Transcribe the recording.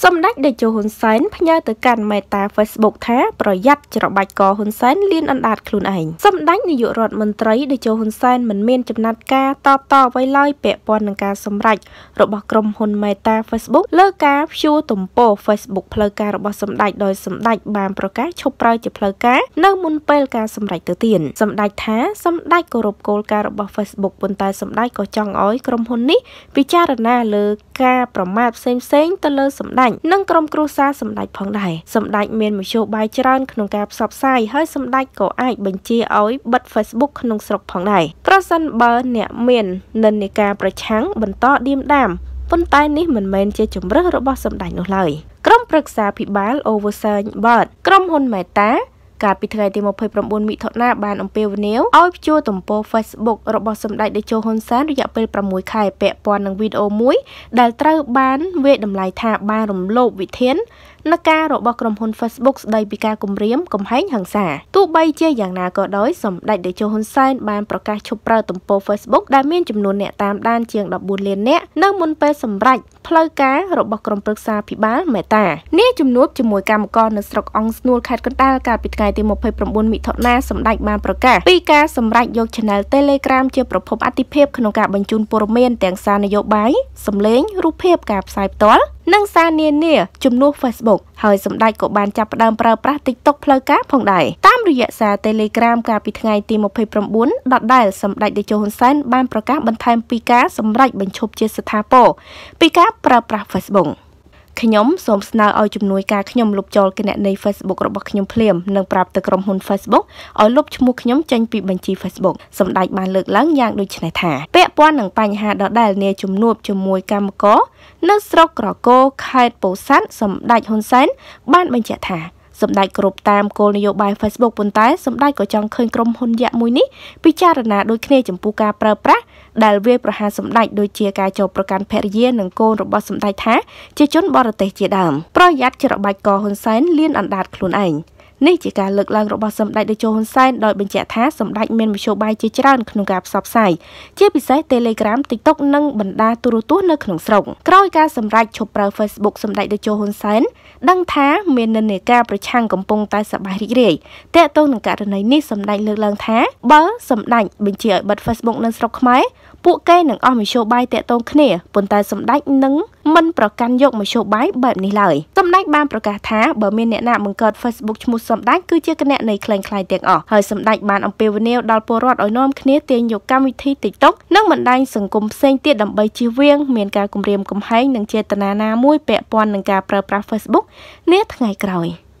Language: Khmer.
សម្ដេចតេជោហ៊ុនសែនផ្ញើទៅកាន់មេតា Facebook ថាប្រយ័ត្នច្របាច់កហ៊ុនសែនលៀនអណ្ដាតខ្លួនឯងសម្ដេចនាយករដ្ឋមន្ត្រីតេជោហ៊ុនសែនមិនមានចំណាត់ការតបតអ្វីឡើយពាក់ព័ន្ធនឹងការសម្រេចរបស់ក្រុមហ៊ុនមេតា Facebook លើការព្យួរទំព័រ Facebook ផ្លូវការរបស់សម្ដេចដោយសម្ដេចបានប្រកាសឈប់ប្រើជាផ្លូវការនៅមុនពេលការសម្រេចទៅទៀតសម្ដេចថាសម្ដេចគោរពគោលការណ៍របស់ Facebook ប៉ុន្តែសម្ដេចក៏ចង់ឲ្យក្រុមហ៊ុននេះពិចារណាលើការប្រមាថផ្សេងៗទៅលើសម្ដេចនិងក្រុមគ្រួសារសម្ដេចផងដែរសម្ដេចមានមធ្យោបាយច្រើនក្នុងការផ្សព្វផ្សាយហើយសម្ដេចក៏អាចបញ្ជាឲ្យបិទ Facebook ក្នុងស្រុកផងដែរប្រសិនបើអ្នកមាននិន្នាការប្រឆាំងបន្តឌៀមដាមប៉ុន្តែនេះមិនមែនជាជំរើសរបស់សម្ដេចនោះឡើយក្រុមប្រឹក្សាភិបាល Oversearch Board ក្រុមហ៊ុន Meta កាលពីថ្ងៃទី29មិថុនាបានអំពាវនាវឲ្យព្យួរទំព័រ Facebook របស់សម្ដេចតេជោហ៊ុនសែនរយៈពេល6ខែពាក់ព័ន្ធនឹងវីដេអូមួយ ដែលត្រូវបានវាយតម្លៃថាបានរំលោភវិធាននការរបស់ក្រុមហ៊ុន Facebook ស្ដីពីការគំរាមកំហែងហិង្សាទោះបីជាយ៉ាងណាក៏ដោយសម្ដេចតេជោហ៊ុនសែនបានប្រកាសឈប់ប្រើទំព័រ Facebook ដែលមានចំនួនអ្នកតាមដានជាង14លាននាក់នៅមុនពេលសម្រេចផ្លូវការរបស់ក្រុមប្រឹក្សាភិបាលមេតានេះជំនួបជាមួយកម្មករនៅស្រុកអង្គស្នួលខេត្តកណ្ដាលកាលពីថ្ងៃទី29មិថុនាសម្ដេចបានប្រកាសពីការសម្រេចយក Channel Telegram ជាប្រភពអតិភិបក្នុងការបញ្ជូនព័ត៌មានទាំងសារនយោបាយសម្លេងរូបភាពការផ្សាយផ្ទាល់និងសារនានាជំនួស Facebook ហើយសម្ដេចក៏បានចាប់ផ្ដើមប្រើប្រាស់ TikTok ផ្លូវការផងដែរតាមរយៈសារ Telegram កាលពីថ្ងៃទី29ដដែលសម្ដេចតេជោហ៊ុនសែនបានប្រកាសបន្ថែមពីការសម្រេចបញ្ឈប់ជាស្ថាពរពីការប្រើប្រាស់ Facebook ខ្ញុំសូមស្នើឲ្យជំនួយការខ្ញុំលុបចោលគណនី Facebook របស់ខ្ញុំភ្លាមនិងប្រាប់ទៅក្រុមហ៊ុន Facebook ឲ្យលុបឈ្មោះខ្ញុំចេញពីបញ្ជី Facebook សម្ដេចបានលើកឡើងយ៉ាងដូចនេះថាពាក់ព័ន្ធនឹងបញ្ហាដដែលនាជំនួបជាមួយកម្មករនៅស្រុកក្រគរខេត្តពោធិ៍សាត់សម្ដេចហ៊ុនសែនបានបញ្ជាក់ថា សម្ដេចគ្រប់តាមគោលនយោបាយ Facebook ប៉ុន្តែសម្ដេចក៏ចង់ឃើញក្រុមហ៊ុនយក្សមួយនេះពិចារណាដូចគ្នាចំពោះការប្រើប្រាស់ដែលវាប្រហារសម្ដេចដូចជាការចូលប្រកាន់ភរិយានិងកូនរបស់សម្ដេចថាជាជនបរទេសជាដើមប្រយ័ត្នច្របាច់កហ៊ុនសែនលៀនអណ្ដាតខ្លួនឯង នេះជាការលើកឡើងរបស់សម្ដេចតេជោហ៊ុនសែនដោយបញ្ជាក់ថាសម្ដេចមានមធ្យោបាយជាច្រើនក្នុងការផ្សព្វផ្សាយជាពិសេស Telegram TikTok និងបណ្ដាទូរទស្សន៍នៅក្នុងស្រុកក្រោយការសម្រេចឈប់ប្រើ Facebook សម្ដេចតេជោហ៊ុនសែនដឹងថាមាននិន្នាការប្រឆាំងកំពុងតែសប្បាយរីករាយតើតើនឹងករណីនេះសម្ដេចលើកឡើងថាបើសម្ដេចបញ្ជាឲ្យបិទ Facebook នៅស្រុកខ្មែរ ពួកគេនឹងអស់មធ្យោបាយតាក់ទងគ្នាប៉ុន្តែសម្ដេចនឹងមិនប្រកាន់យកមធ្យោបាយបែបនេះឡើយសម្ដេចបានប្រកាសថាបើមានអ្នកណាបង្កើត Facebook ឈ្មោះសម្ដេចគឺជាគណនីខ្លែងខ្លាយទាំងអស់ហើយសម្ដេចបានអំពាវនាវដល់ពលរដ្ឋឲ្យនាំគ្នាទាញយកកម្មវិធី TikTok និងបណ្ដាញសង្គមផ្សេងទៀតដើម្បីជៀសវាងមានការគំរាមកំហែងនិងចេតនាណាមួយពាក់ព័ន្ធនឹងការប្រើប្រាស់ Facebook នាថ្ងៃក្រោយ។